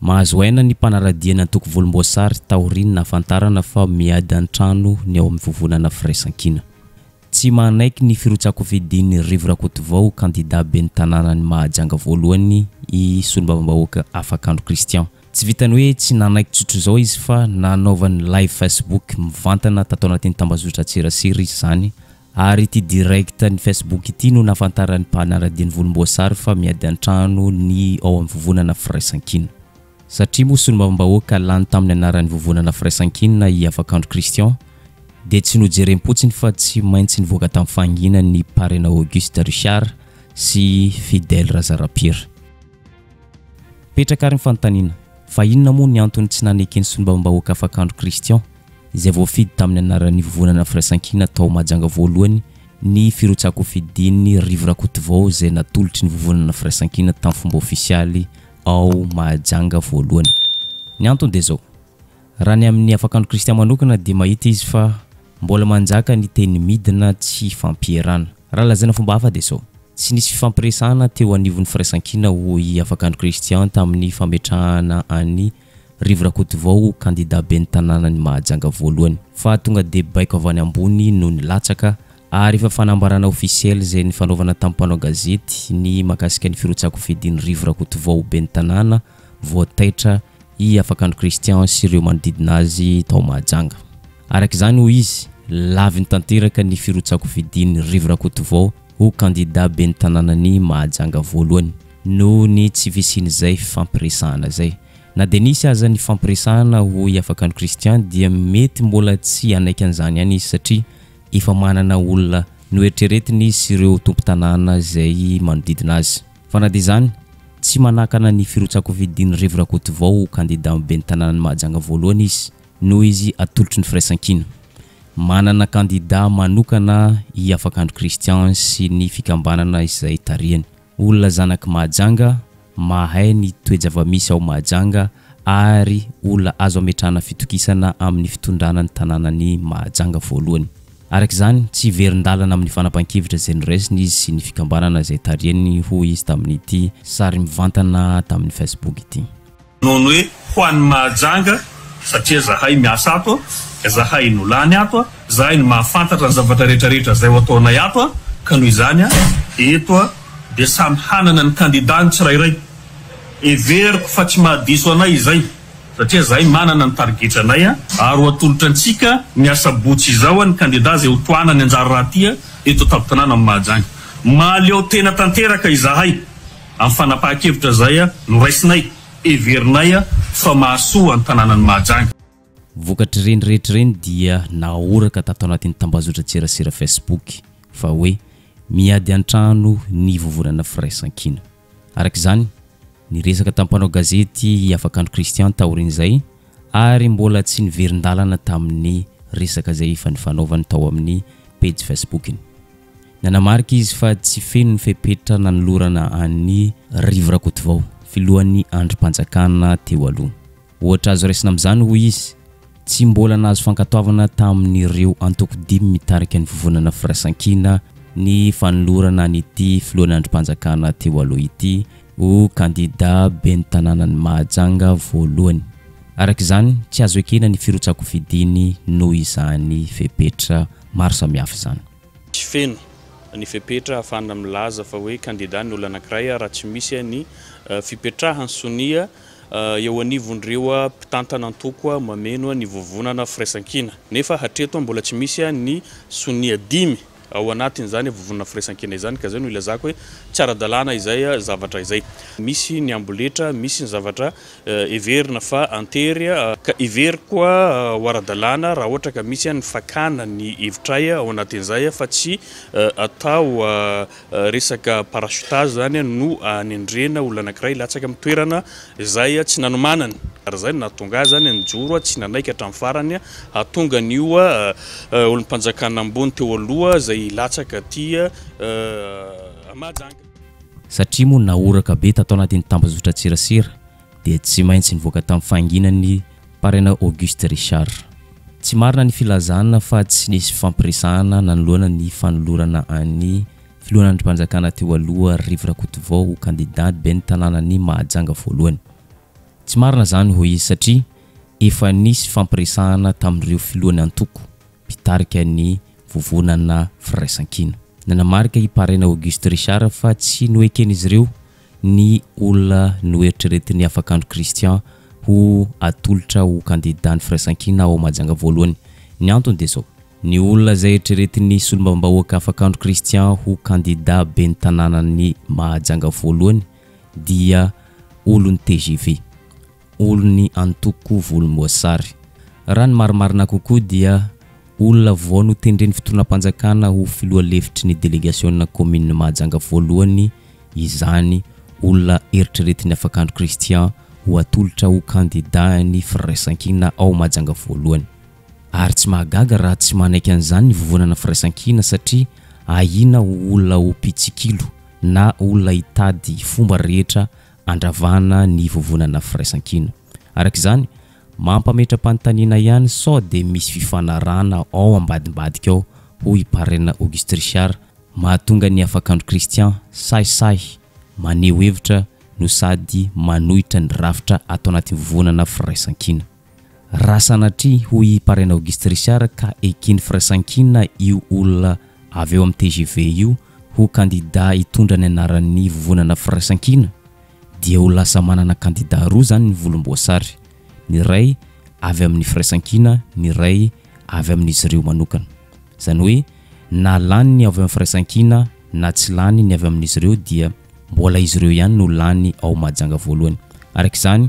Mahazo aina ny mpanaradia ny antoko volomboasary taorian'ny nahafantarana fa miady an-trano ny ao amin'ny Vovonana Firaisankina. Tsy manaiky ny firotsakofidian'i Rivo Rakotovao, kandidà ben'ny tanànan'i Mahajanga voalohany i Solombavambahoaka Afakandro Christian. Tsy vitan'ny hoe tsy nanaiky tsotra izao izy fa nanaovany live Facebook mivantana tato anatin'ny tambazotran-tserasera izy izany Ary ity direct ny Facebook ity no nahafantaran'ny mpanara-dia ny volomboasary fa miady an-trano ny ao amin'ny vovonana firaisankina. Satria moa solombavambahoaka lany tamin'ny anaran'ny vovonana firaisankina i Afakandro Christian dia tsy nojerem-potsiny fa tsy maintsy nivoaka tamin'ny fahanginany ny Parena Auguste Richard sy Fidèle Razarapiera. Mipetraka ary ny fanontaniana fa inona moa ny antony tsy naneken'ny solombavambahoaka Afakandro Christian izay voafidy tamin'ny anaran'ny Vovonana Firaisankina tao Mahajanga voalohany ny firotsahan-kofidin'i Rivo Rakotovao izay natolotry ny Vovonana Firaisankina tamin'ny fomba ofisialy ao Mahajanga voalohany. Ny antony dia izao, raha ny amin'i Afakandro Christian manokana dia mahita izy fa mbola manjaka ny teny midina tsy ifampierana. Raha lazaina fomba hafa dia izao, tsy nisy fifampiresahana teo anivon'ny Firaisankina hoy i Afakandro Christian tamin'ny fametrahana an'i Rivo Rakotovao, kandida ben'ny tanànan'i Mahajanga voalohany. Fa tonga dia baiko avy any ambony no nilatsaka ary efa fanambarana ofisiely izay nifanaovana tamin'ny mpanao gazety ny mahakasika ny firotsahan-kofidin'i Rivo Rakotovao ho ben'ny tanàna vao taitra i Afakandro Christian sy ireo manodidina azy tao Mahajanga. Araka izany, hoy izy, laviny tanteraka ny firotsahan-kofidin'i Rivo Rakotovao. ho kandida ben'ny tanànan'i Mahajanga voalohany, noho ny tsy fisian'izay fifampiresahana izay. Na dia nisy aza ny fifampiresahana, hoy Afakano Christian, dia mety mbola tsy hanaiky an'izany ihany izy satria efa manana olona noeritreretiny sy ireo tompon-tanàna izay manodidina azy. Fa na dia izany, tsy manakana ny firotsakovidian'i Revo Rakotovao ho kandida ben'ny tanànan'i Mahajanga voalohany izy. noho izy atolotry ny firaisankina. Manana kandidà manokana i Afakandro Christian sy ny fikambanana izay tarihany. Olona zanak'i Mahajanga, mahay ny toe-javamisy ao Mahajanga ary olona azo ametrahana fitokisana amin'ny fitondrana ny tanànan'i Mahajanga voalohany. Araka izany, tsy hiverin-dalana amin'ny fanapahan-kevitra izay noraisiny izy sy ny fikambanana izay tarihany, hoy izy tamin'ity sary mivantana tamin'ny Facebook ity. Noho ny hoe ho an'i Mahajanga satria zahay miasa ato, zahay no lany ato, zahay no mahafantatra ny zavatra retraretra zay ho ataonay ato ka noho izany eto dia samy hanana ny kandida ny tsirairay. Heveriko fa tsy mahadiso anay izay satria zahay manana ny tarigetranay ary ho atolotra antsika ny asabotsy izao ny kandida zay ho tohanany anjara raha tia eto an-tampon-tanàna amin'i Mahajanga. Mahaleo tena tanteraka izahay. Amin'ny fanapahan-kevitra izay noraisinay, heverinay fa mahasoa ny tanànan'i Mahajanga. Vokatr'ireny rehetra ireny dia nahoraka tato anatin'ny tambazotran-tserasera Facebook fa hoe miady an-trano ny Vovonana Firaisankina. Araka izany, niresaka tamin'ny mpanao gazety i Afakandro Christian taorian'izay ary mbola tsy niverin-dalana tamin'ny resaka izay efa nifanaovany tao amin'ny pejy Facebook-ny. Nanamarika izy fa tsy feno ny fepetra nanolorana an'i Rivo Rakotovao, filohan'ny andrim-panjakana teo aloha. Ohatra azo raisina amin'izany, hoy izy, tsy mbola nahazo fankatoavana tamin'ireo antoko dimy mitarika ny Vovonana Firaisankina ny fanolorana an'ity filohan'andrim-panjakana teo aloha ity ho kandidà ben'ny tanànan'i Mahajanga voalohany. Araka izany, tsy azo ekena ny firotsakofidiany noho izany fepetra maro samihafa izany. Tsy feno ny fepetra ahafahana milaza fa hoe kandida ny olona anankiray raha tsy misy ny fipetrahany sonia eo anivon'ireo mpitantana antoko mameno ny vovonana firaisankina. Nefa hatreto mbola tsy misy ny sonia dimy ao anatin'izany vovonana firaisankina izany ka izay no ilazako hoe tsy ara-dalàna izay zavatra izay. Misy ny amboletra, misy ny zavatra Heverina fa an-tery ka heveriko koa ho ara-dalàna raha ohatra ka misy ny fakàna ny hevitray ao anatin'izay fa tsy atao resaka parachutage izany no anendrena olona anankiray hilatsaka amin'ny toerana izay tsy nanomanany ary izay no nahatonga azy nijoro tsy nanaiky hatramin'ny farany hahatonga an'io olom-panjakana ambony teo aloha izay hilatsaka aty Mahajanga. Satria moa nahoraka be tato anatin'ny tambazotran-tserasera dia tsy maintsy nivoaka tamin'ny fahanginan'ny Parrain Auguste Richard. Tsy marina ny filazana fa tsy nisy fifampiresahana nanoloana ny fanolorana an'ny Filoha Andrimpanjakana teo aloha Rivo Rakotovao ho kandida ben'ny tanànan'i Mahajanga voalohany. Tsy marina izany hoy izy satria efa nisy fifampiresahana tamin'ireo filohan'ny antoko. mpitarika ny Vovonana Firaisankina. Nanamarika i Parrain Auguste Richard fa tsy noeken'izy ireo ny olona noeritreretin'i Afakandro Christian ho atolotra ho kandida ny Firaisankina ao Mahajanga voalohany. Ny antony dia izao. Ny olona izay eritreretin'ny Solombavambahoaka Afakandro Christian ho kandida ben'ny tanànan'i Mahajanga voalohany dia olon'ny tgv. olon'ny antoko volomboasary. Raha ny marimarina kokoa dia olona vao notendren'ny fitondram-panjakana ho filoha lefitry ny delegasiona kaominin'i Mahajanga voalohany izany olona eritreretin'i Afakandro Christian ho atolotra ho kandidan'ny firaisankina ao Mahajanga voalohany. Ary tsy mahagaga raha tsy manaiky an'izany ny vovonana firaisankina satria ahiana ho olona ho mpitsikilo na olona hitady fomba rehetra andravana ny vovonana firaisankina. Araka izany, mampametra-panontaniana ihany sao dia misy fifanarahana ao ambadimbadika ao, hoy i Parraine Auguste Richard, mahatonga ny Afakandro Christian sahisahy maneho hevitra no sady manohitra ny rafitra ato anatin'ny vovonana firaisankina. Raha sanatria, hoy i Paraine Auguste Richard, ka eken'ny firaisankina io olona avy ao amin'ny tgv io ho kandidà hitondra ny anaran'ny vovonana firaisankina, dia ho lasa manana kandidà roa izany ny volomboasary, ny iray avy amin'ny firaisankina, ny iray avy amin'izy ireo manokana. Izany hoe na lany ny avy amin'ny firaisankina na tsy lany ny avy amin'izy ireo dia mbola izy ireo ihany no lany ao Mahajanga voalohany. Araka izany,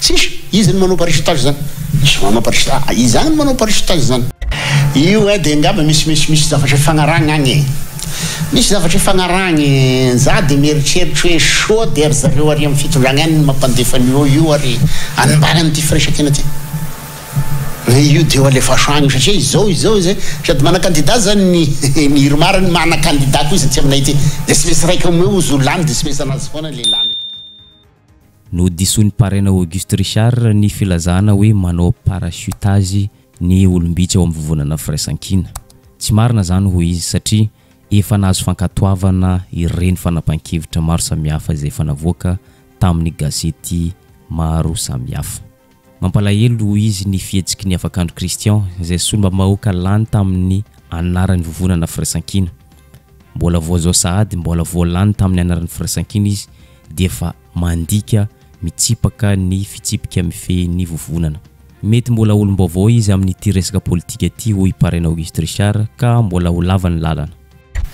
Tsisy. Iza no manao parachutage izany? Iza no manao parachutage? Ah, iza no manao parachutage izany? Io eh dia angamba misy misy misy zavatra ifagnarahagna agny e. Misy zavatra ifagnarahagna e. Za dia mieritreritry hoe soa dia ry zareo ary amin'ny fitondragna any no mampandefa an'io io ary animbana an'ity firaisan-kina ty. Hoe io dia ho alefaso agny satria izao izao izay. Sady mana kandida zany ny ny Irmar no mana kandida koa izy aty aminay aty. Dia tsy maintsy raika ao aminay ao izy ho lany dia tsy maintsy anazy foana le lany. Nodisoin'i Parrain Auguste Richard ny filazana hoe manao parachutage ny olom-bitsy ao amin'ny Vovonana Firaisankina. Tsy marina izany hoy izy satria efa nahazo fankatoavana ireny fanapahan-kevitra maro samihafa izay efa navoaka tamin'ny gazety maro samihafa. Mampalahelo hoy izy ny fihetsiky ny avakandro Christian izay solombambahoaka lany tamin'ny anaran'ny vovonana firaisankina. Mbola vao izao sahady mbola vao lany tamin'ny anaran'ny firaisankina izy dia efa mandika mitsipaka ny fitsipika mifehy ny vovonana. Mety mbola olom-baovao izy amin'ity resaka politika ity hoy Paraina Auguste Richard ka mbola ho lava ny lalana.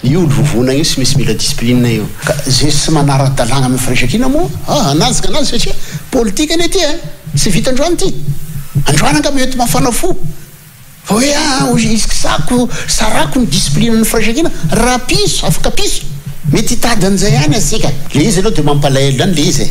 Io ny vovonana io tsy misy mila discipline io. Ka ze tsy manara dalàna amin'ny firaisankina moa ah hanajaka anazy satria politika anie ty eh! Tsy vita androany ty! Androany angamba mety mafana fo fa hoe ah hoizikizako, sarako ny discipline ny firaisankina! Rapiso, afaka piso! Mety hitady an'izay ihany antsika. Le izy aloha de mampalahelo ihany le izy e!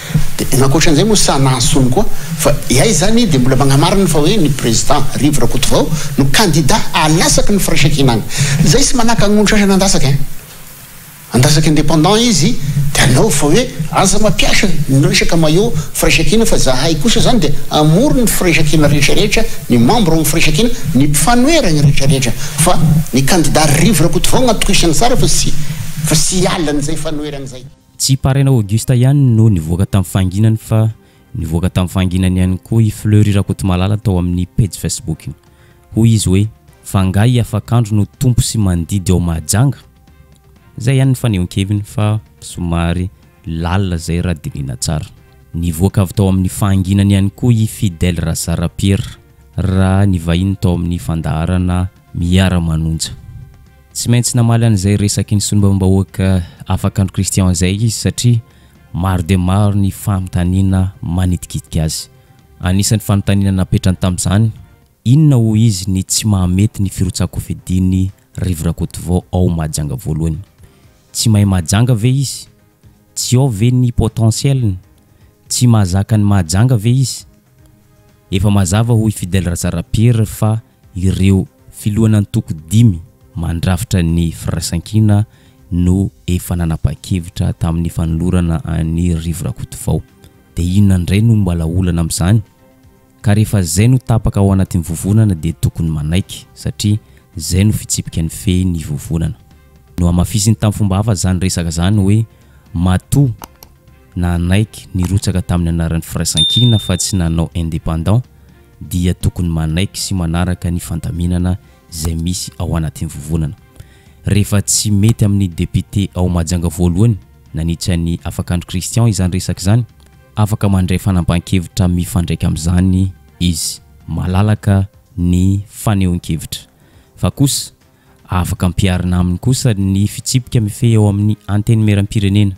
Dia ny ankoatra an'izay moa sahy nahasoany koa fa hay izany dia mbola magnamarina fa hoe ny Président Rivo Rakotovao no candidat hahalasaky ny firaisankinany. Izay sy manaka agnondry sasany andatsaka eh. Andatsaka indépendant izy dia aleo fa hoe aza mampiasa ny resaka maillot firaisankina fa zahay kosa izany dia hamory ny firaisankina rehetra rehetra, ny membre ao amin'ny firaisankina, ny mpifanoherana rehetra rehetra fa ny candidat Rivo Rakotovao no atokisana tsara fa tsy fa tsy hiala an'izay fanoherana izay. Tsy i Paraina Auguste ihany no nivoaka tamin'ny fahanginany fa nivoaka tamin'ny fahanginany ihany koa i Fleury Rakotomalala tao amin'ny pejy Facebook-ny. Hoy izy hoe, Fa angaha i Afakandro no tompo sy mandidy ao Mahajanga? Izay ihany ny fanehoan-keviny fa somary lalina izay raha dinihina tsara. Nivoaka avy tao amin'ny fahanginany ihany koa i Fidèle Razara Pierre raha nivahiny tao amin'ny fandaharana Miara-manonja. Tsy maintsy namaly an'izay resaky ny solombavambahoaka afaka andro kristiana izay izy satria maro dia maro ny fanontaniana manitikitika azy. Anisan'ny fanontaniana napetrany tamin'izany, Inona hoy izy ny tsy mahamety ny firotsahan-kofidin'i Rivo Rakotovao ao Mahajanga voalohany? Tsy mahay Mahajanga ve izy? Tsy ao ve ny potentiel-ny? Tsy mahazaka an'i Mahajanga ve izy? Efa mazava hoy Fidèle Razarapiera fa ireo filohan'antoko dimy mandrafitra ny firaisankina no efa nanapa-kevitra tamin'ny fanolorana an'i Rivo Rakotovao. Dia inona indray no mbala olana amin'izany? Ka rehefa izay no tapaka ao anatin'ny vovonana dia tokony manaiky satria izay no fitsipika nifehy ny vovonana. Nohamafisiny tamin'ny fomba hafa izany resaka izany hoe matoa. nanaiky nirotsaka tamin'ny anaran'ny firaisankina fa tsy nanao independant dia tokony manaiky sy manaraka ny fandaminana izay misy ao anatin'ny vovonana. Rehefa tsy mety amin'ny député ao Mahajanga voalohany nanitsy an'i Afakandro Christian izany resaka izany, afaka mandray fanampahan-kevitra mifandraika amin'izany izy. Malalaka ny fanehoan-kevitra. Fa kosa afaka ampiharina aminy kosa ny fitsipika mifehy ao amin'ny Antenimierampirenena.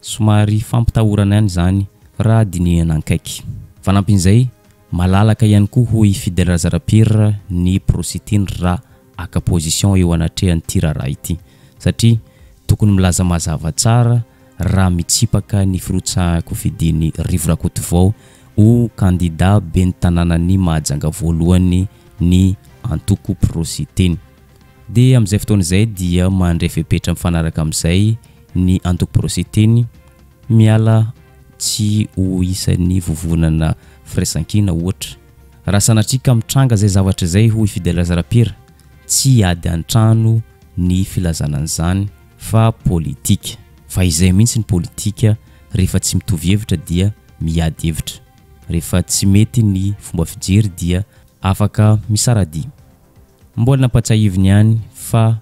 Somary fampitahorana ihany izany raha dinihana ankaiky. Fanampin'izay, malalaka ihany koa hoy i Fidèle Razarapierre ny prositiny raha haka position eo anatrehan'ity raharaha ity satria tokony milaza mazava tsara raha mitsipaka ny firotsahan-kofidin'i Rivo Rakotovao ho kandida ben'ny tanànan'i Mahajanga voalohany ny antoko prositiny. Dia amin'izay fotoana izay dia mandray fepetra mifanaraka amin'izay ny antoko Proseteny miala tsy ho isan'ny vovonana firaisankina, ohatra, raha sanatria ka mitranga izay zavatra izay, hoy Fidelaz Rapiera. Tsy ady an-trano ny filazana an'izany fa politika. Fa izay mihitsy ny politika, rehefa tsy mitovy hevitra dia miady hevitra. Rehefa tsy mety ny fomba fijery dia afaka misara-dia. Mbola nampatsiahiviny ihany fa.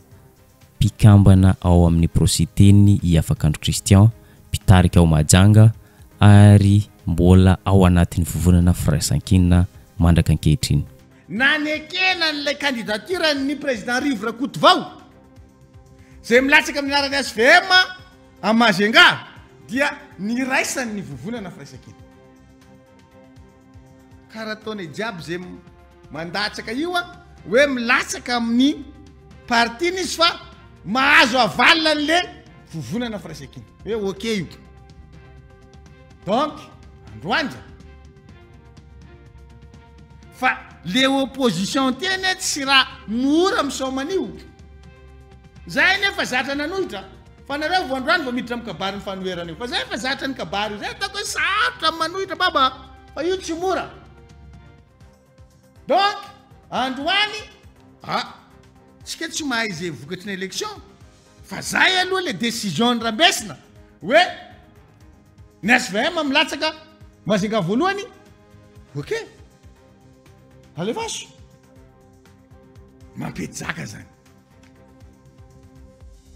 mpikambana ao amin'ny Prositeny i Afakandro Christian, mpitarika ao Mahajanga ary mbola ao anatin'ny vovonana firaisankina mandraka ankehitriny. Nanekena an'ilay kandidatioran'ny ny Prezidà Rivo Rakotovao, izay milatsaka amin'ny anaran'ny HVM a Majunga dia niraisany ny vovonana firaisankina. Kara ataone jiaby ze mandatsaka io a hoe milatsaka aminy partie ny izy fa mahazo avalina ny le vovonana firaisakina hoe ok io donc androanja fa le opposition ty anie tsy raha mora misaoma anio zay nefa zatra nanohitra Fa nareo vao androany vao miditra am kabary ny fanoherana io fa zay efa zatra ny kabary io zay ataoko hoe sarotra ny manohitra baba a fa io tsy mora donc androany a tsika tsy mahay zay vokatry ny election fa zay aloha le décision ny rambesina hoe ny svm milatsaka majinga voalohany ok alefaso mampijaka zany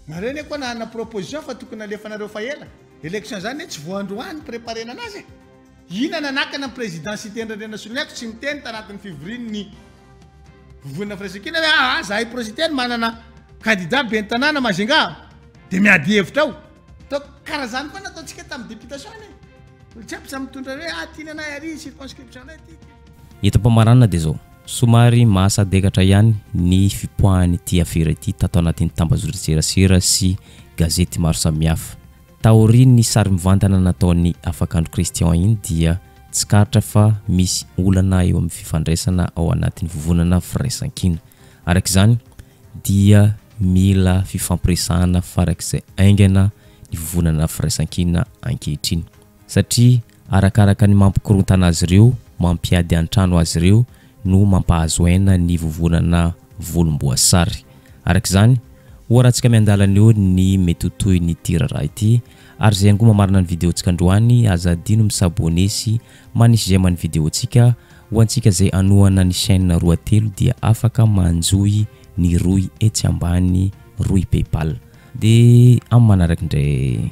Nareo ne koa nanana proposition fa tokony nalefanareo fa ela, election zany ne tsy vo androany nipreparena anazy e! Ina nanakana ny president Siteny Randrianasoloniaiko tsy niteny tanatin'ny fivoriany ny vovonana firaisankina hoe aa zahay pro Siteny manana candidat ben'ny tanàna Majunga de miady hevitra ao! Donc kara zany koa nataontsika tamin'ny deputation e! Olo jiaby zany mitondra hoe aa tiany anay ary circonscription nay ty! Eto am-pamaranana dia izao, somary mahasadekatra ihany ny fipoahan'ity afera ity tato anatin'ny tambazotran-tserasera sy gazety maro samihafa. Taorian'ny sary mivantana nataon'i Afakandro Christian iny dia tsikaritra fa misy olana eo amin'ny fifandraisana ao anatin'ny vovonana firaisankina. Araka izany dia mila fifampiresahana farak'izay haingana ny vovonana firaisankina ankehitriny satria Arakaraka ny mampikorontana azy ireo, mampiady an-trano azy ireo no mampahazo aina ny vovonana volomboasary. Araka izany, ho arantsika miandalana eo ny mety ho tohin'ity raharaha ity. Ary izay angoa mamarana ny video-ntsika androany, aza adino mi-s'abonner sy manisy j'aime ny video-ntsika. Ho antsika izay hanohana ny chaîne roa telo dia afaka manjohy ny rohy etsy ambany rohy PayPal. Dia amin'ny manaraka indray.